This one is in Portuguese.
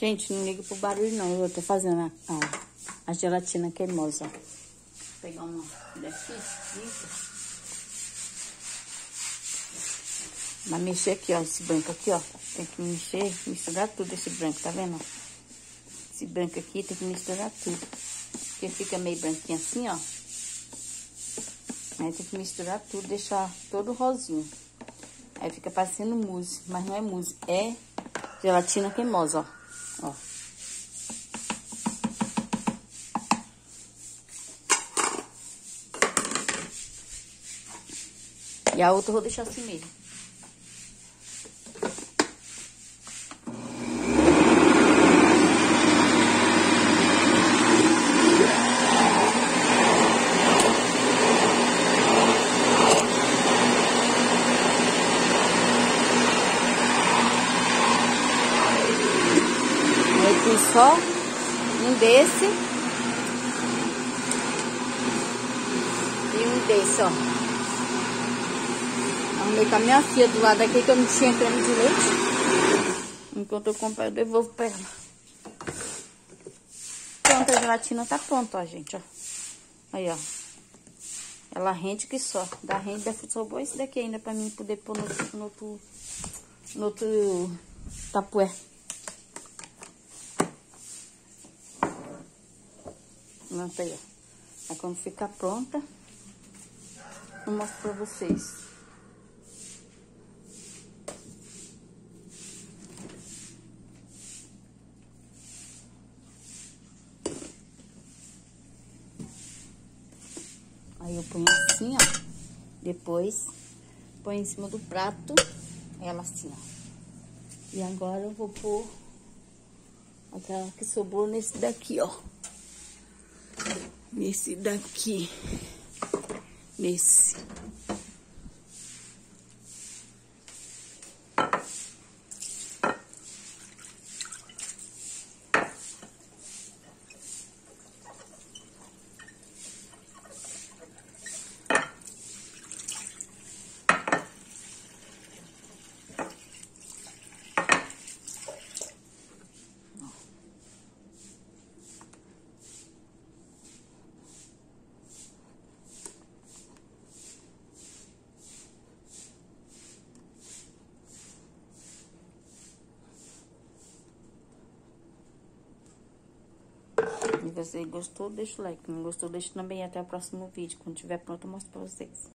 Gente, não liga pro barulho não. Eu tô fazendo a, a, a gelatina cremosa. Vou pegar uma daqui. Vai mexer aqui, ó, esse branco aqui, ó. Tem que mexer, misturar tudo esse branco, tá vendo? Esse branco aqui tem que misturar tudo. Porque fica meio branquinho assim, ó. Aí tem que misturar tudo, deixar todo rosinho. Aí fica parecendo mousse, mas não é mousse, é gelatina cremosa, ó. Ó. E a outra eu vou deixar assim mesmo. Pus só um desse e um desse, ó. Arrumei com a minha filha do lado aqui que eu não tinha creme de leite. Enquanto eu compro, eu devolvo pra ela. Pronto, a gelatina tá pronta, ó, gente, ó. Aí, ó. Ela rende que só. Dá rende, deve sobrou esse daqui ainda pra mim poder pôr no, no outro, no outro tapué. Pronto aí, ó. Aí quando ficar pronta, eu mostro pra vocês. Aí eu ponho assim, ó. Depois, põe em cima do prato, ela assim, ó. E agora eu vou pôr aquela que sobrou nesse daqui, ó nesse daqui, nesse. Se você gostou, deixa o like. Não gostou, deixa também. Até o próximo vídeo. Quando tiver pronto, eu mostro pra vocês.